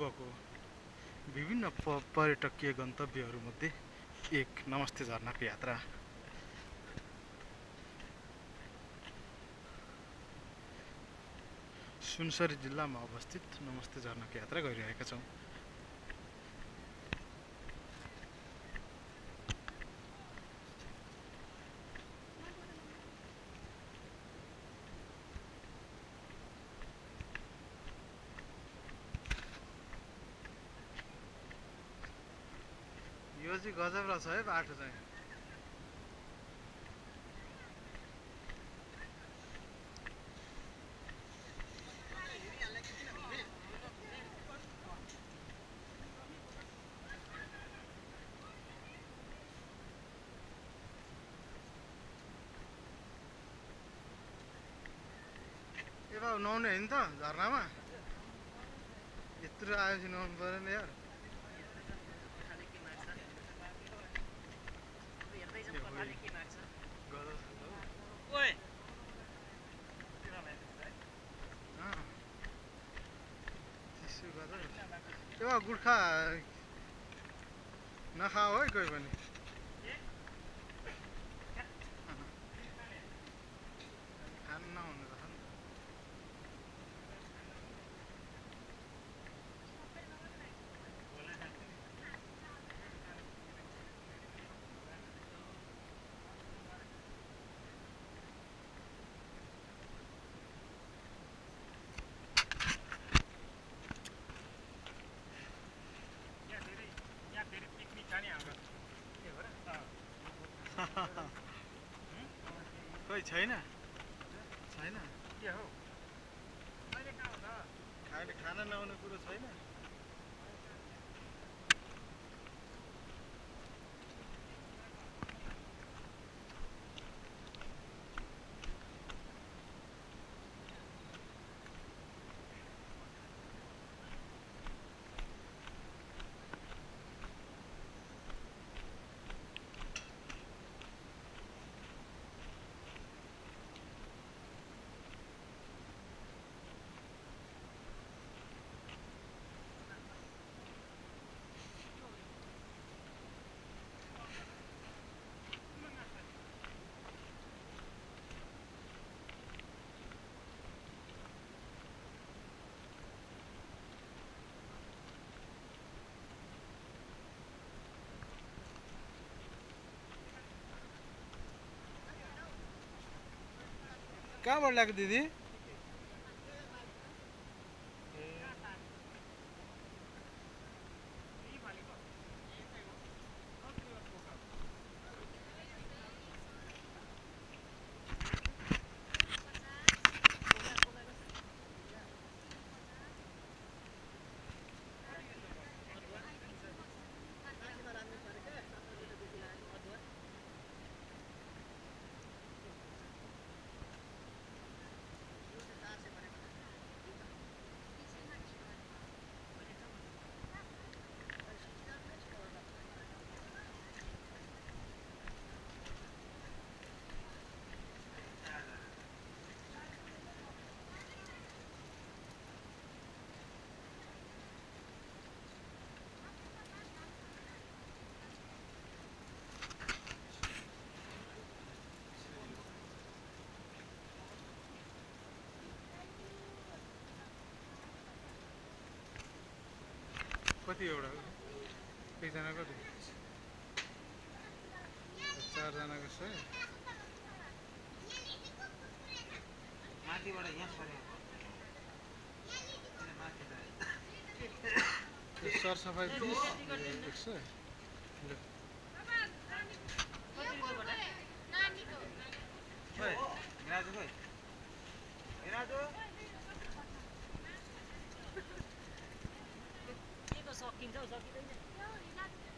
पूर्वको विभिन्न प पर्यटकीय गन्तव्यहरूमध्ये एक नमस्ते झरनाको यात्रा। सुनसरी जिल्लामा अवस्थित नमस्ते झरनाको यात्रा गरिरहेका छौँ। यो चाहिँ गजब रहेछ है बाटो चाहिँ। नुहाउने होइन त झर्नामा? यत्रो आएपछि नुहाउनु पऱ्यो नि यार। गजब छ त हौ। अँ। चिसो गजब ए बाबु गुर्खा नखाऊ है कोही पनि खानु नहुनु रहेछ नि त खोइ छैन छैन अहिले खाना नआउने कुरो छैन कहाँ बोल रहा दीदी कति एउटा? एकजना कति? चारजनाको छ। माथिबाट यहाँ यो सरसफाइ बिस एक सय ल। खोइ राजु। खोइ ए राजु के को सकिन्छ हौ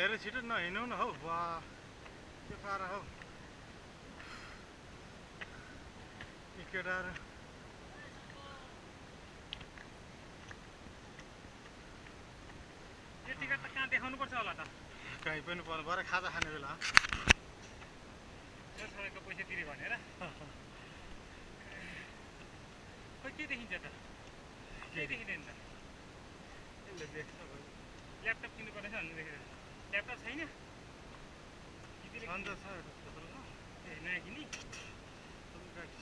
धेरै छिटो नहिँडौ न हौ। वा के पारा हौ। केटाहरू यो टिकट त कहाँ देखाउनुपर्छ होला त? कहीँ पनि पर्नु भरे खाजा खाने बेला। सबैको पैसा तिरे भनेर। खोइ के देखिन्छ त? केही देखिँदैन त? ल्यापटप किन्नु पर्नेछ भन्ने देखेर ल्यापटप छैन। दिदीले छ। ए नयाँ किनी? गाडी